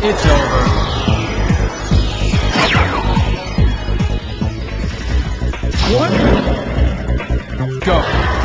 It's over. What? Go.